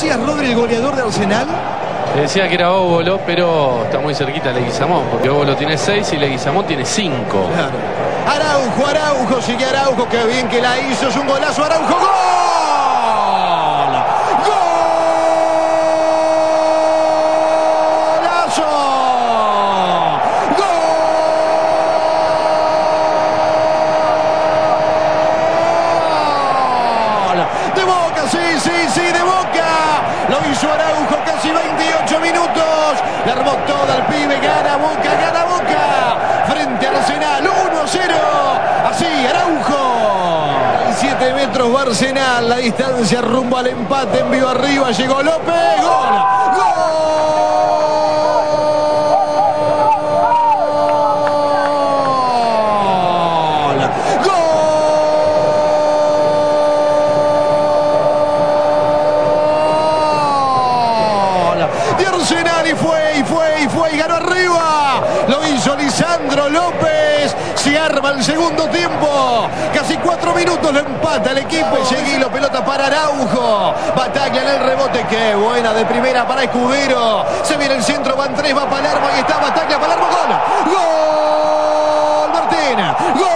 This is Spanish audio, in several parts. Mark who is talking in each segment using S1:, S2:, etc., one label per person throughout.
S1: ¿Decías Rodri el goleador de Arsenal?
S2: Le decía que era Óbolo, pero está muy cerquita Leguizamón, porque Óbolo tiene 6 y Leguizamón tiene 5.
S1: Claro. Araujo, Araujo, sigue Araujo, qué bien que la hizo, es un golazo, Araujo, ¡gol! Boca, sí, sí, sí, de Boca. Lo hizo Araujo, casi 28 minutos. Le armó todo al pibe, gana Boca, gana Boca. Frente al Arsenal, 1-0. Así, Araujo. 7 metros Arsenal, la distancia rumbo al empate, envío arriba, llegó López. De Arsenal y fue, y fue, y fue, y ganó arriba. Lo hizo Lisandro López. Se arma el segundo tiempo. Casi cuatro minutos lo empata el equipo. Y seguilo, pelota para Araujo. Batalla en el rebote. Qué buena de primera para Escudero. Se viene el centro, van tres, va Palermo. Ahí está Batalla, Palermo, gol. Gol, Martín. Gol.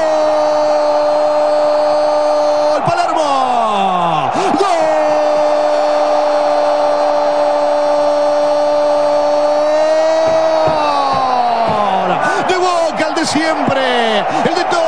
S1: Palermo. ¡Gol! De Boca, el siempre, el de todos